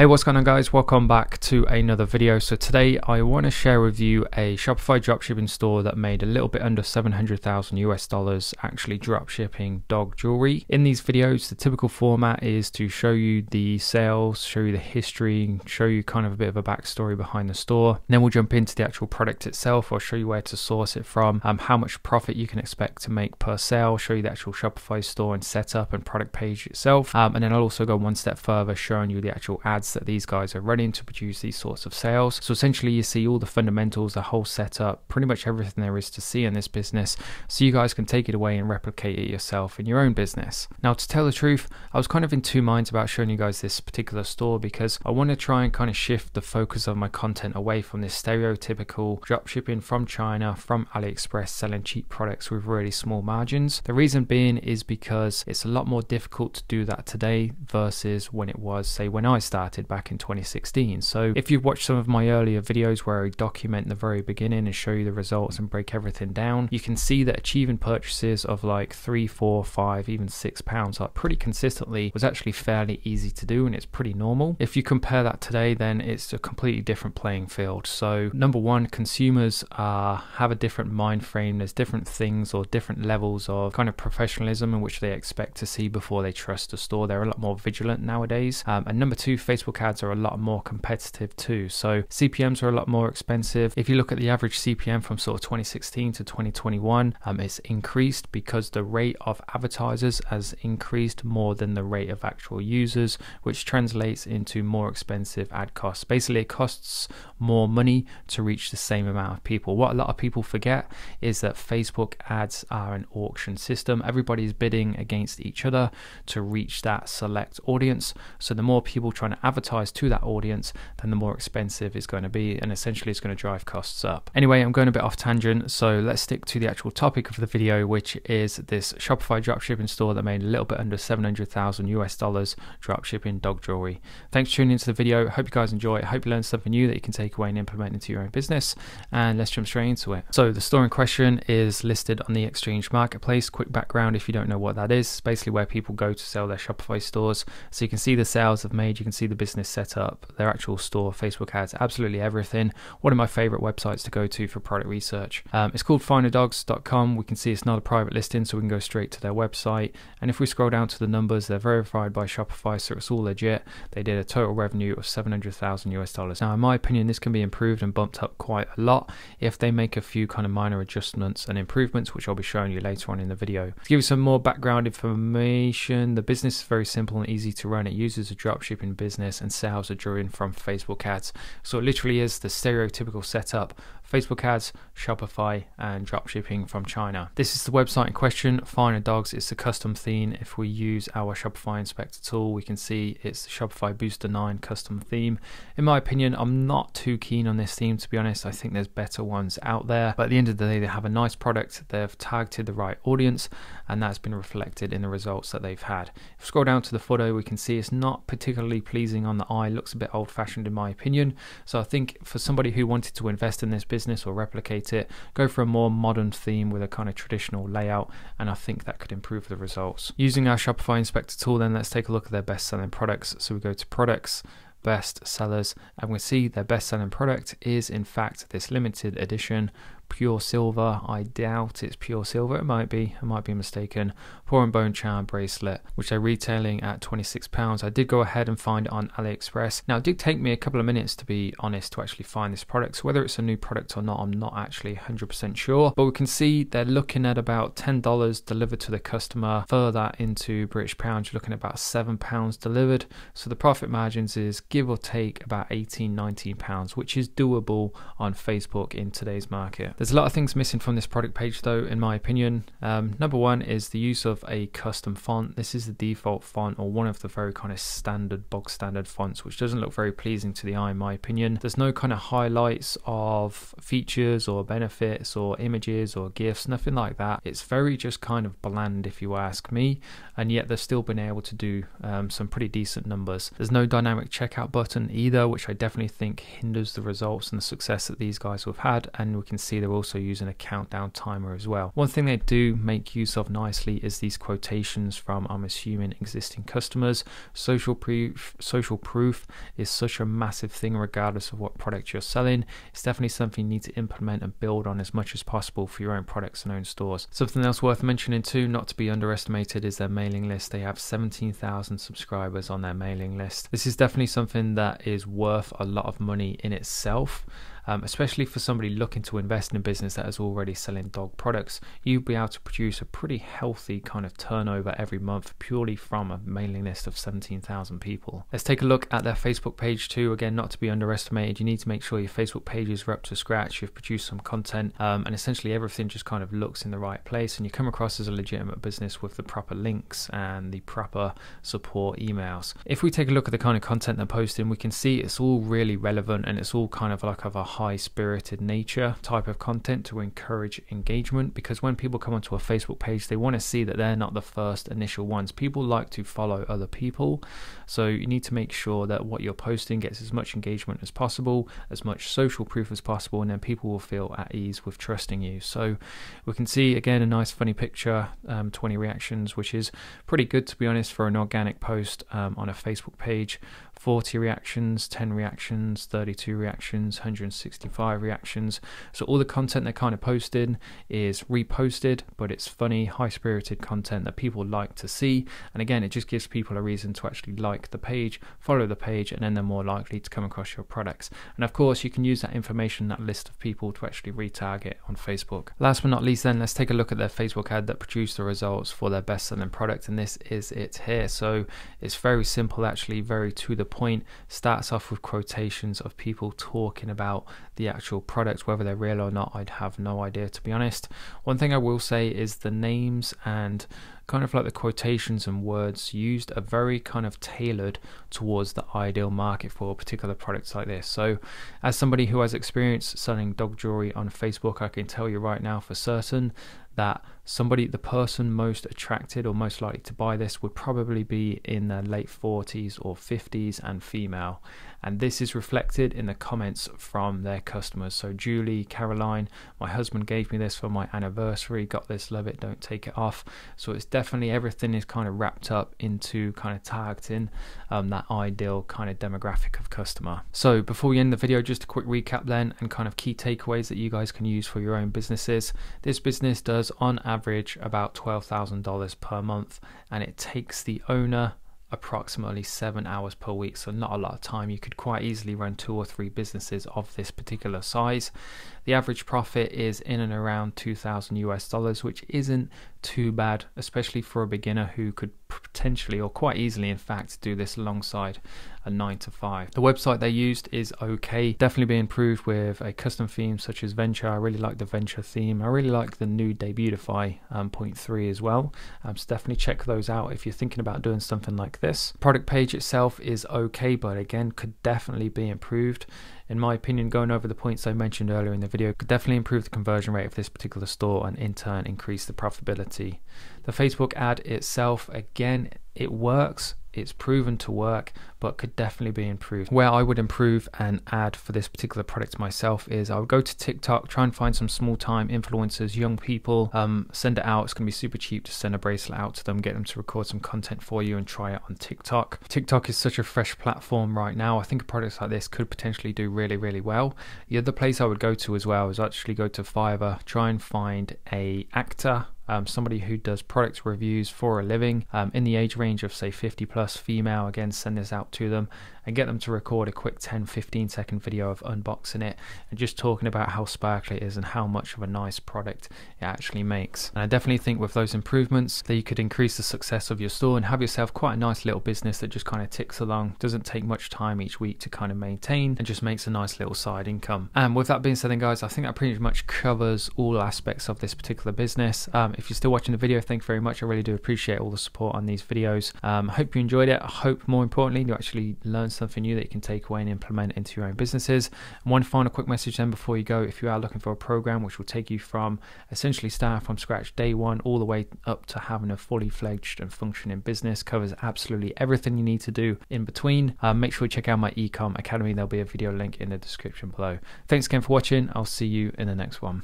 Hey, what's going on guys? Welcome back to another video. So today I want to share with you a Shopify dropshipping store that made a little bit under 700,000 US dollars actually dropshipping dog jewelry. In these videos, the typical format is to show you the sales, show you the history, show you kind of a bit of a backstory behind the store. And then we'll jump into the actual product itself. I'll show you where to source it from, um, how much profit you can expect to make per sale, show you the actual Shopify store and setup and product page itself. Um, and then I'll also go one step further showing you the actual ads that these guys are running to produce these sorts of sales. So essentially you see all the fundamentals, the whole setup, pretty much everything there is to see in this business so you guys can take it away and replicate it yourself in your own business. Now to tell the truth, I was kind of in two minds about showing you guys this particular store because I want to try and kind of shift the focus of my content away from this stereotypical dropshipping from China, from AliExpress, selling cheap products with really small margins. The reason being is because it's a lot more difficult to do that today versus when it was say when I started started back in 2016. So if you've watched some of my earlier videos where I document the very beginning and show you the results and break everything down, you can see that achieving purchases of like three, four, five, even six pounds like pretty consistently was actually fairly easy to do and it's pretty normal. If you compare that today, then it's a completely different playing field. So number one, consumers uh, have a different mind frame. There's different things or different levels of kind of professionalism in which they expect to see before they trust a store. They're a lot more vigilant nowadays. Um, and number two, Facebook Facebook ads are a lot more competitive too. So CPMs are a lot more expensive. If you look at the average CPM from sort of 2016 to 2021, um, it's increased because the rate of advertisers has increased more than the rate of actual users, which translates into more expensive ad costs. Basically, it costs more money to reach the same amount of people. What a lot of people forget is that Facebook ads are an auction system. Everybody's bidding against each other to reach that select audience. So the more people trying to advertise to that audience, then the more expensive it's going to be, and essentially it's going to drive costs up. Anyway, I'm going a bit off tangent, so let's stick to the actual topic of the video, which is this Shopify dropshipping store that made a little bit under 700,000 US dollars dropshipping dog jewelry. Thanks for tuning into the video. Hope you guys enjoy it. Hope you learned something new that you can take away and implement into your own business. And let's jump straight into it. So the store in question is listed on the Exchange Marketplace. Quick background if you don't know what that is. It's basically where people go to sell their Shopify stores. So you can see the sales they've made. You can see the business setup, their actual store, Facebook ads, absolutely everything. One of my favorite websites to go to for product research. Um, it's called finderdogs.com. We can see it's not a private listing, so we can go straight to their website. And if we scroll down to the numbers, they're verified by Shopify, so it's all legit. They did a total revenue of 700,000 US dollars. Now, in my opinion, this can be improved and bumped up quite a lot if they make a few kind of minor adjustments and improvements, which I'll be showing you later on in the video. To give you some more background information, the business is very simple and easy to run. It uses a dropshipping business and sales are driven from Facebook ads. So it literally is the stereotypical setup Facebook ads, Shopify, and dropshipping from China. This is the website in question, Finer Dogs. It's a custom theme. If we use our Shopify Inspector tool, we can see it's the Shopify Booster 9 custom theme. In my opinion, I'm not too keen on this theme, to be honest. I think there's better ones out there. But at the end of the day, they have a nice product. They've targeted the right audience, and that's been reflected in the results that they've had. If we scroll down to the photo, we can see it's not particularly pleasing on the eye. It looks a bit old fashioned in my opinion. So I think for somebody who wanted to invest in this business, business or replicate it, go for a more modern theme with a kind of traditional layout, and I think that could improve the results. Using our Shopify Inspector tool, then let's take a look at their best selling products. So we go to products, best sellers, and we see their best selling product is in fact this limited edition pure silver. I doubt it's pure silver. It might be. I might be mistaken. Paw and Bone charm bracelet, which they're retailing at £26. I did go ahead and find it on AliExpress. Now, it did take me a couple of minutes, to be honest, to actually find this product. So whether it's a new product or not, I'm not actually 100% sure. But we can see they're looking at about $10 delivered to the customer. Further into British pounds, you're looking at about £7 delivered. So the profit margins is give or take about 18, 19 pounds, which is doable on Facebook in today's market. There's a lot of things missing from this product page though, in my opinion. Um, number one is the use of a custom font. This is the default font or one of the very kind of standard, bog standard fonts, which doesn't look very pleasing to the eye in my opinion. There's no kind of highlights of features or benefits or images or GIFs, nothing like that. It's very just kind of bland if you ask me, and yet they've still been able to do um, some pretty decent numbers. There's no dynamic checkout button either, which I definitely think hinders the results and the success that these guys have had, and we can see the also using a countdown timer as well. One thing they do make use of nicely is these quotations from, I'm assuming, existing customers. Social proof, social proof is such a massive thing, regardless of what product you're selling. It's definitely something you need to implement and build on as much as possible for your own products and own stores. Something else worth mentioning too, not to be underestimated, is their mailing list. They have 17,000 subscribers on their mailing list. This is definitely something that is worth a lot of money in itself um, especially for somebody looking to invest in a business that is already selling dog products, you'll be able to produce a pretty healthy kind of turnover every month purely from a mailing list of 17,000 people. Let's take a look at their Facebook page too. Again, not to be underestimated, you need to make sure your Facebook pages are up to scratch, you've produced some content, um, and essentially everything just kind of looks in the right place, and you come across as a legitimate business with the proper links and the proper support emails. If we take a look at the kind of content they're posting, we can see it's all really relevant and it's all kind of like of a high spirited nature type of content to encourage engagement because when people come onto a Facebook page, they want to see that they're not the first initial ones. People like to follow other people, so you need to make sure that what you're posting gets as much engagement as possible, as much social proof as possible, and then people will feel at ease with trusting you. So we can see again a nice funny picture, um, 20 reactions, which is pretty good to be honest for an organic post um, on a Facebook page. 40 reactions, 10 reactions, 32 reactions, 165 reactions. So all the content they're kind of posting is reposted, but it's funny, high spirited content that people like to see. And again, it just gives people a reason to actually like the page, follow the page, and then they're more likely to come across your products. And of course, you can use that information, that list of people to actually retarget on Facebook. Last but not least, then let's take a look at their Facebook ad that produced the results for their best selling product. And this is it here. So it's very simple, actually, very to the point starts off with quotations of people talking about the actual product, whether they're real or not. I'd have no idea, to be honest. One thing I will say is the names and kind of like the quotations and words used are very kind of tailored towards the ideal market for particular products like this. So, as somebody who has experience selling dog jewelry on Facebook, I can tell you right now for certain that somebody, the person most attracted or most likely to buy this would probably be in their late 40s or 50s and female. And this is reflected in the comments from their customers. So, Julie, Caroline, my husband gave me this for my anniversary, got this, love it, don't take it off. So, it's definitely everything is kind of wrapped up into kind of targeting um, that ideal kind of demographic of customer. So, before we end the video, just a quick recap then and kind of key takeaways that you guys can use for your own businesses. This business does on average about $12,000 per month and it takes the owner approximately seven hours per week, so not a lot of time. You could quite easily run two or three businesses of this particular size. The average profit is in and around 2000 US dollars, which isn't too bad, especially for a beginner who could potentially or quite easily, in fact, do this alongside a 9 to 5. The website they used is okay, definitely be improved with a custom theme such as Venture. I really like the Venture theme. I really like the new Debutify um, point 3 as well. Um, so definitely check those out if you're thinking about doing something like this. Product page itself is okay, but again, could definitely be improved in my opinion, going over the points I mentioned earlier in the video could definitely improve the conversion rate of this particular store and in turn increase the profitability. The Facebook ad itself, again, it works it's proven to work but could definitely be improved. Where i would improve an ad for this particular product myself is i would go to tiktok try and find some small time influencers young people um, send it out. It's going to be super cheap. To send a bracelet out to them get them to record some content for you and try it on tiktok. Tiktok is such a fresh platform right now. I think products like this could potentially do really really well. The other place i would go to as well is actually go to fiverr try and find a actor um, somebody who does product reviews for a living um, in the age range of say 50 plus female again send this out to them and get them to record a quick 10 15 second video of unboxing it and just talking about how sparkly it is and how much of a nice product it actually makes. And I definitely think with those improvements that you could increase the success of your store and have yourself quite a nice little business that just kind of ticks along doesn't take much time each week to kind of maintain and just makes a nice little side income. And with that being said then guys I think that pretty much covers all aspects of this particular business. Um, if you're still watching the video, thank you very much. I really do appreciate all the support on these videos. Um, I hope you enjoyed it. I hope more importantly, you actually learned something new that you can take away and implement into your own businesses. And one final quick message then before you go, if you are looking for a program which will take you from essentially starting from scratch day one all the way up to having a fully fledged and functioning business, covers absolutely everything you need to do in between. Um, make sure you check out my Ecom Academy. There'll be a video link in the description below. Thanks again for watching. I'll see you in the next one.